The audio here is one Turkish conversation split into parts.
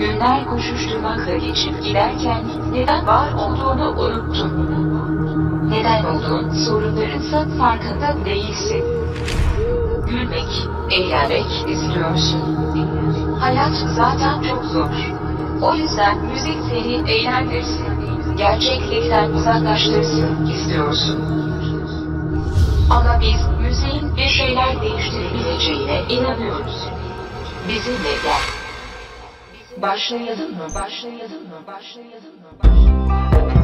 Günler koşuşturmakla geçip giderken neden var olduğunu unuttun. Neden olduğun sorunlarınsa farkında değilsin. Gülmek, eğlenmek istiyorsun. Hayat zaten çok zor. O yüzden müzik seni eğlendirsin. Gerçeklikten uzaklaştırsın istiyorsun. Ama biz müziğin bir şeyler değiştirebileceğine inanıyoruz. Bizimle gel. Başlayalım mı? Başlayalım mı? Başlayalım mı? Başlayalım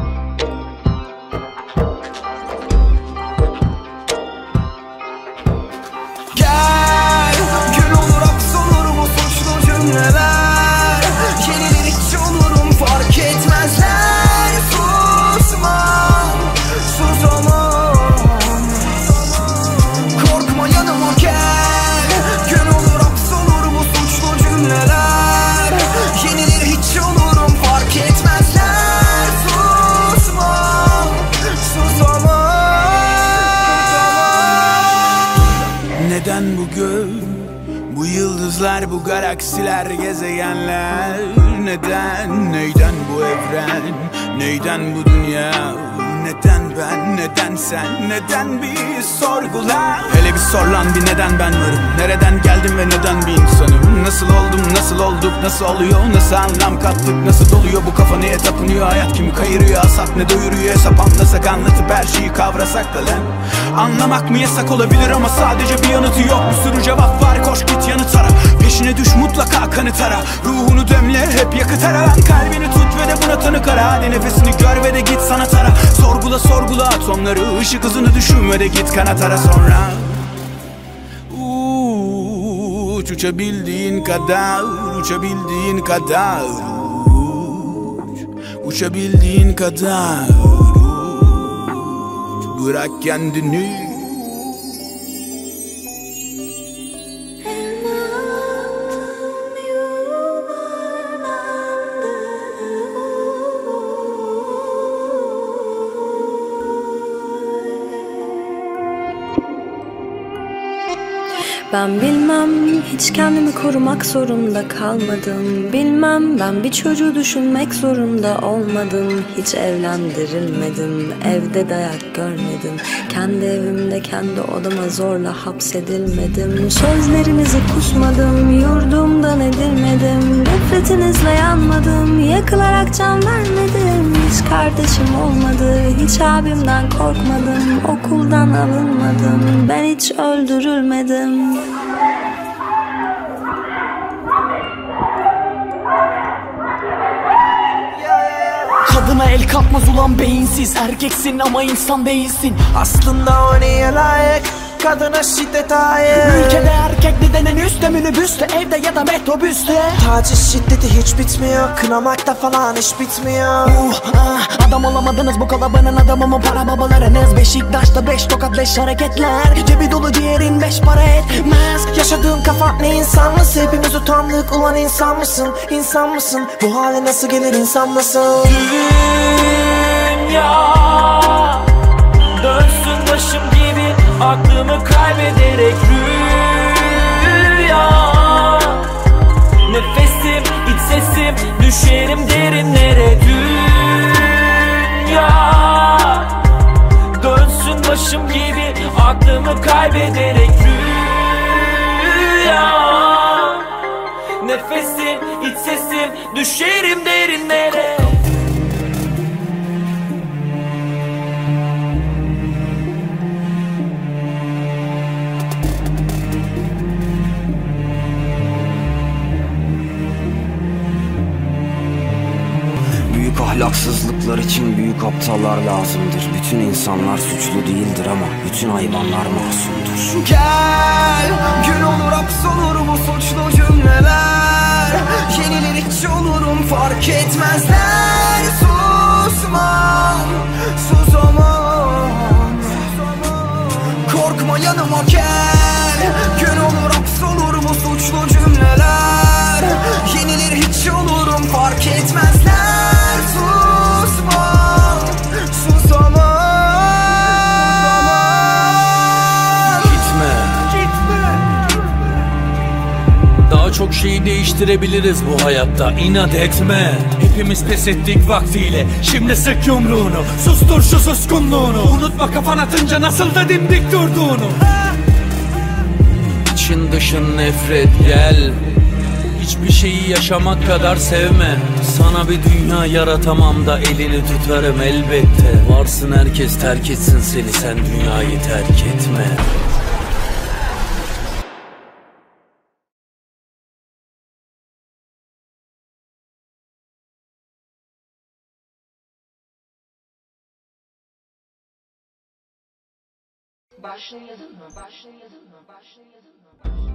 Neden bugün. Bu yıldızlar, bu galaksiler, gezegenler. Neden, neyden bu evren, neyden bu dünya? Neden ben, neden sen, neden bir sorgula Hele bir sor lan bir neden ben varım. Nereden geldim ve neden bir insanım Nasıl oldum, nasıl olduk, nasıl oluyor Nasıl anlam kattık, nasıl doluyor bu kafa neye tapınıyor Hayat kimi kayırıyor, asat ne doyuruyor Hesap anlasak anlatıp her şeyi kavrasak da lan. Anlamak mı yasak olabilir ama sadece bir yanıtı yok Bir sürü cevap var koş git yanıt ara. Peşine düş mutlaka kanıt ara Ruhunu demle hep yakıt ara. Lan kalbini tut ve de buna tanık ara. Hadi nefesini gör ve de git sanat ara. Sorgula sorgula atomları ışık hızını düşün ve de git kanat ara. Sonra Uç uçabildiğin kadar Uçabildiğin kadar Uç. Uçabildiğin kadar Uç. Bırak kendini Ben bilmem hiç kendimi korumak zorunda kalmadım. Bilmem ben bir çocuğu düşünmek zorunda olmadım. Hiç evlendirilmedim evde dayak görmedim. Kendi evimde kendi odama zorla hapsedilmedim. Sözlerinizi kusmadım yurdumdan edilmedim. Nefretinizle yanmadım yakılarak can vermedim kardeşim olmadı. Hiç abimden korkmadım. Okuldan alınmadım. Ben hiç öldürülmedim. Kadına el kalkmaz ulan beyinsiz. Erkeksin ama insan değilsin. Aslında o niye layık Kadına şiddet ait Ülkede erkekli denen üstte minibüste Evde ya da metrobüste? Taciz şiddeti hiç bitmiyor Kınamakta falan iş bitmiyor. Uh, ah, Adam olamadınız bu kalabalığın adamı mı? Para babalarınız Beşiktaş'ta beş tokat beş hareketler. Cebi dolu diğerin beş para etmez. Yaşadığın kafa ne insanlısı Hepimiz utandık ulan insan mısın? İnsan mısın? Bu hale nasıl gelir insan nasıl iç sesim Düşerim derinlere. Dünya Dönsün başım gibi Aklımı kaybederek. Rüya Nefesim, iç sesim Düşerim ahlaksızlıklar için büyük aptallar lazımdır. Bütün insanlar suçlu değildir ama bütün hayvanlar masumdur. Gel gün olur hapsolur bu suçlu cümleler. Yenilir hiç olurum fark etmezler. Susmam susamam Korkma yanıma gel. Gün olur hapsolur çok şeyi değiştirebiliriz bu hayatta. İnat etme. Hepimiz pes ettik vaktiyle. Şimdi sık yumruğunu. Sustur şu suskunluğunu. Unutma kafan atınca nasıl da dimdik durduğunu. İçin dışın nefret gel. Hiçbir şeyi yaşamak kadar sevme. Sana bir dünya yaratamam da elini tutarım elbette. Varsın herkes terk etsin seni sen dünyayı terk etme Başlayalım mı? Başlayalım mı? Başlayalım mı?